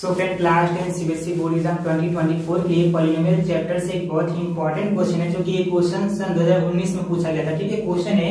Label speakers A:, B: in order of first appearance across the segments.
A: So friend class ten CBSE board exam 2024 के polynomial chapter से एक बहुत ही इंपॉर्टेंट क्वेश्चन है, जो कि ये क्वेश्चन सन 2019 में पूछा गया था, ठीक है? क्वेश्चन है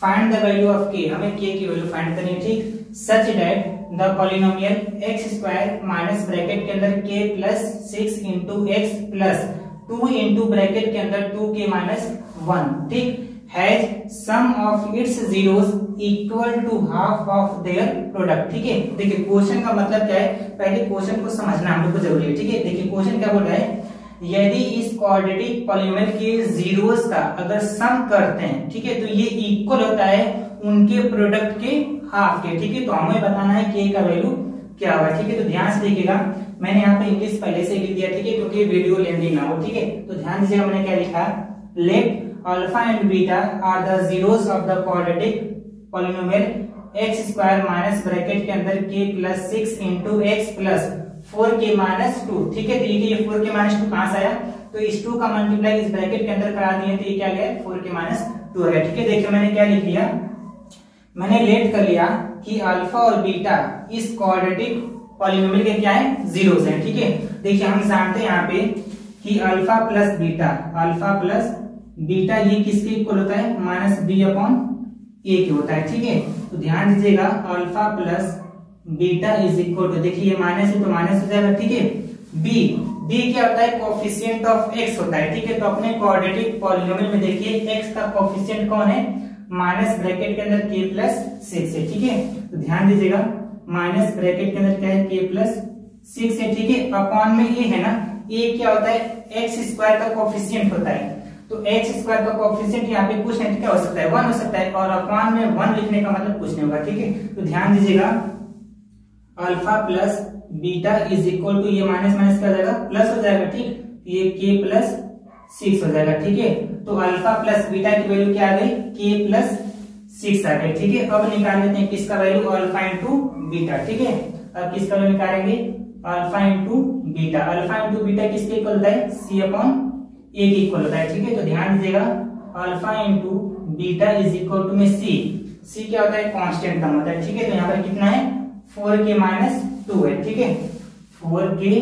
A: फाइंड द वैल्यू ऑफ़ के हमें के की वैल्यू फाइंड करनी है, ठीक? Such that the polynomial x square minus bracket के अंदर k plus six into x plus two into bracket के अंदर टू के माइनस वन ठीक? Has sum of its zeros equal to half of their product ठीक है? देखिए question का मतलब क्या है? पहले क्वेश्चन को समझना हम लोग को ज़रूरी है, ठीक है? देखिए क्वेश्चन क्या बोल रहा है? यदि इस क्वाड्रेटिक पॉलिनोमियल के जीरोस का अगर सम करते हैं, ठीक है तो ये इक्वल होता है उनके प्रोडक्ट के हाफ़ के, ठीक है? तो हमें बताना है के का वैल्यू क्या होगा, ठीक है? तो ध्यान से देखिएगा, मैंने यहाँ पे इंग्लिश पहले से लिख दिया, ठीक है? क्योंकि वीडियो लेंदी ना हो, ठीक है? तो ध्यान दीजिएगा, मैंने क्या लिखा? Let alpha and beta are the zeros of the quadratic polynomial x square minus bracket के अंदर k plus six into x plus four k minus two ठीक है तो ये फोर के माइनस टू कहाँ से आया? तो इस टू का मल्टीप्लाई इस ब्रैकेट के अंदर करा दिए तो ये क्या गया? फोर के माइनस टू आ गया। ठीक है, देखिए मैंने क्या लिख लिया? मैंने लेट कर लिया कि अल्फ़ा और बीटा इस क्वाड्रेटिक पॉलिनोमियल के क्या है? जीरोस हैं। ठीक है, देखिए हम जानते हैं यहाँ पे कि alpha plus beta alpha plus beta ये किसके इक्वल होता है? माइनस बी अपॉन ए के होता है, ठीक है? तो ध्यान दीजिएगा, alpha plus beta is equal to, देखिए माइनस है तो माइनस हो जाएगा, ठीक है? बी बी क्या होता है? कोफिशियंट ऑफ़ एक्स होता है, ठीक है? तो अपने क्वाड्रेटिक पॉलिनोमियल में देखिए एक्स का कोफिशियंट कौन है? माइनस ब्रैकेट के अंदर के प्लस सिक्स है, ठीक है? तो ध्यान दीजिएगा, माइनस ब्रैकेट के अंदर क्या है? के प्लस सिक्स है, ठीक है? अपॉन में ये है ना ए क्या होता है? एक्स स्क्वायर का कोफिशियंट होता है। तो एक्स स्क्वायर का कोफिशियंट यहाँ पे कुछ नहीं तो क्या हो सकता है? वन हो सकता है और अपॉन में वन लिखने का मतलब कुछ नहीं होगा, ठीक है? तो ध्यान दीजिएगा alpha plus beta is equal to ये माइनस माइनस क्या हो जाएगा? प्लस हो जाएगा, ठीक? ये के प्लस सिक्स हो जाएगा, ठीक है? तो अल्फ़ा प्लस बीटा की वैल्यू क्या आ गई? के प्लस सिक्स आ गई, ठीक है? अब निकाल लेते हैं किसका वैल्यू अल्फ़ा इंटू बीटा ठीक है? अब किसका वैल्यू निकालेंगे? Alpha into beta alpha into beta किसके इक्वल होता है? सी अपॉन ए के इक्वल होता है, ठीक है? तो ध्यान दीजिएगा alpha into beta is equal to में सी सी क्या होता है? कांस्टेंट होता है, ठीक है? तो यहाँ पर कितना है? फोर के माइनस टू है, ठीक है? फोर के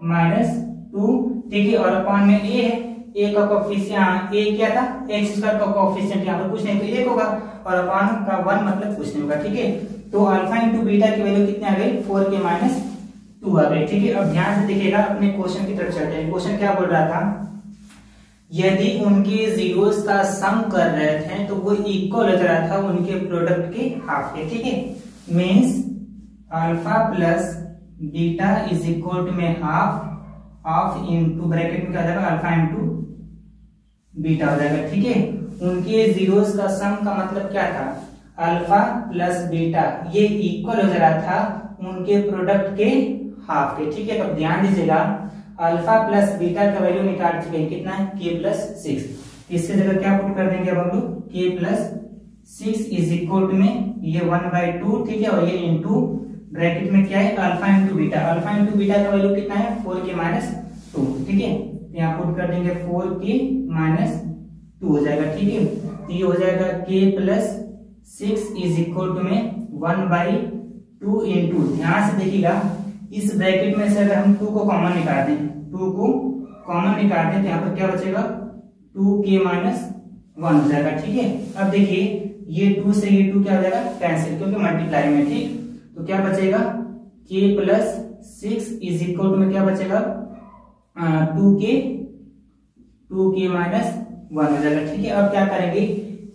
A: माइनस टू ठीक है और अपॉन में ए है। ए का कोफिशिएंट ए क्या था? एक्स स्क्वायर का कोफिशिएंट यहाँ पर कुछ नहीं तो एक होगा। और अपॉन का वन मतलब कुछ नहीं होगा, ठीक है? तो अल्फ़ा इंटू बीटा की वैल्यू कितनी आ गई? फोर के माइनस टू आ गई, ठीक है? अब ध्यान से देखिएगा, अपने क्वेश्चन की तरफ़ चलते हैं। क्वेश्चन क्या बोल रहा था? यदि उनके जीरोस का सम कर रहे थे तो वो इक्वल हो रहा था उनके प्रोडक्ट के हाफ़ के, ठीक है? Means alpha plus beta is equal to में हाफ़ ऑफ़ इंटू ब्रैकेट में क्या हो जाएगा? अल्फ़ा इंटू बीटा हो जाएगा, ठीक है? उनके जीरोस का सम का मतलब क्या था? अल्फ़ा प्लस बीटा ये इक्वल हो जा रहा था उनके प्रोडक्ट के हाफ़ के, ठीक है? तो ध्यान दीजिएगा अल्फ़ा प्लस बीटा का वैल्यू निकाल चुके हैं, कितना है? के प्लस सिक्स इसके जगह क्या पुट कर देंगे अब हम लोग? K plus six is equal to में ये वन बाई टू ठीक है? और ये इंटू ब्रैकेट में क्या है? Alpha into beta alpha into beta का वैल्यू कितना है? फोर के माइनस टू ठीक है? तो यहाँ पुट कर देंगे फोर के माइनस टू हो जाएगा, ठीक है? तो ये हो जाएगा k plus six is equal to में वन बाई टू इंटू ध्यान से देखिएगा इस ब्रैकेट में से अगर हम टू को कॉमन निकाल दें, टू को कॉमन निकाल दें तो यहाँ पर क्या बचेगा? टू के माइनस वन हो जाएगा, ठीक है? अब देखिए, ये टू से ये टू क्या हो जाएगा? कैंसिल, क्योंकि मल्टीप्लाई में, ठीक? तो क्या बचेगा? K plus six is equal to में क्या बचेगा? टू के टू के माइनस वन हो जाएगा, ठीक है? अब क्या करेंगे?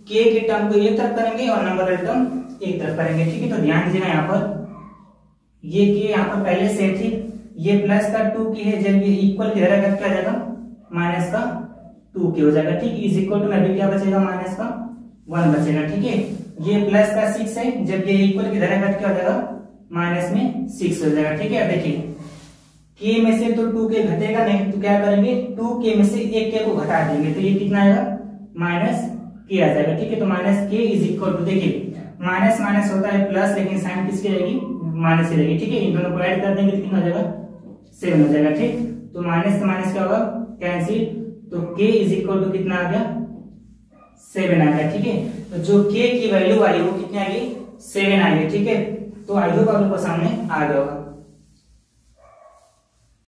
A: के के टर्म को एक तरफ़ करेंगे और नंबर टर्म एक तरफ़ करेंगे, ठीक है? तो ध्यान दीजिएगा यहाँ पर। ये के यहाँ पर पहले से थी, ये प्लस का टू की है, जब ये इक्वल की जगह क्या जाएगा? माइनस का टू के हो जाएगा, ठीक? इज़ इक्वल टू में क्या बचेगा? माइनस का वन बचेगा, ठीक है? ये प्लस का सिक्स है, जब ये इक्वल की जगह क्या हो जाएगा? माइनस में सिक्स हो जाएगा, ठीक है? देखिए के में से तो टू के घटेगा, नहीं तो क्या करेंगे? टू के में से एक के को घटा देंगे तो ये कितना आएगा? माइनस के आ जाएगा, ठीक है? तो minus k is equal to देखिए माइनस माइनस होता है प्लस लेकिन साइन किसकी रहेगी? माइनस ही रहेगी ठीक है? इन दोनों को ऐड कर देंगे तो कितना हो जाएगा? सेवन हो जाएगा, ठीक? तो माइनस से माइनस क्या होगा? कैंसिल तो के इज़ इक्वल टू कितना आ गया? सेवन आ गया, ठीक है? तो जो के की वैल्यू आई वो कितनी आ गई? सेवन आ गई, ठीक है? तो आई होप आप सामने आ गया होगा।